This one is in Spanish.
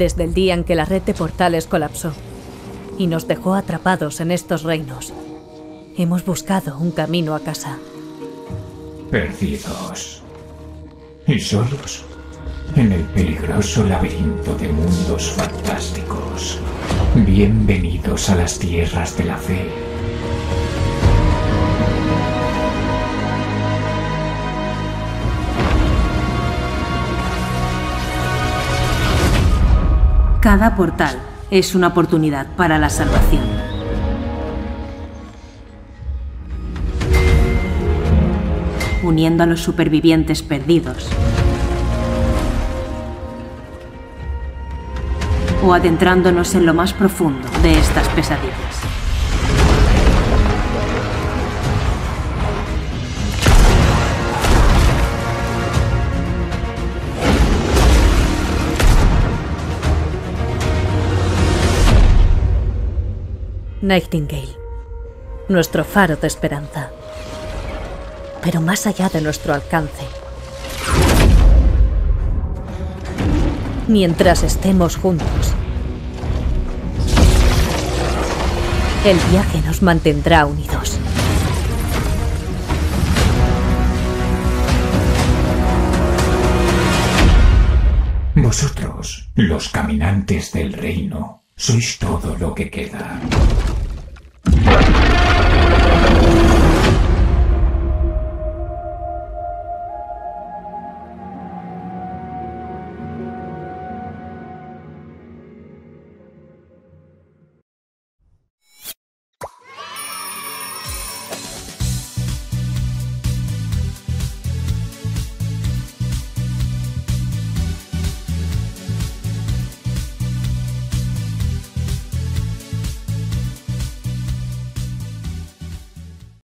Desde el día en que la red de portales colapsó y nos dejó atrapados en estos reinos, hemos buscado un camino a casa. Perdidos. Y solos. En el peligroso laberinto de mundos fantásticos. Bienvenidos a las tierras de la fe. Cada portal es una oportunidad para la salvación. Uniendo a los supervivientes perdidos. O adentrándonos en lo más profundo de estas pesadillas. Nightingale, nuestro faro de esperanza. Pero más allá de nuestro alcance. Mientras estemos juntos, el viaje nos mantendrá unidos. Vosotros, los caminantes del reino, sois todo lo que queda. Thank you.